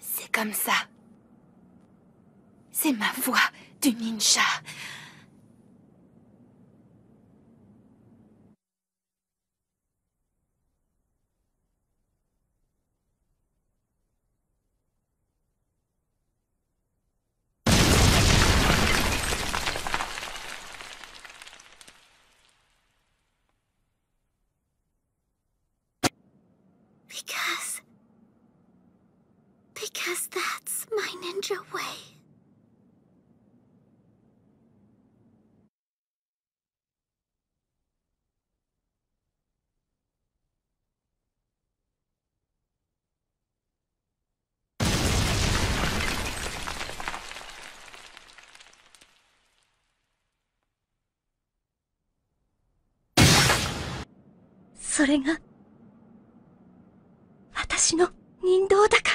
C'est comme ça. C'est ma voix du ninja. Because that's my ninja way. それが私の人道だから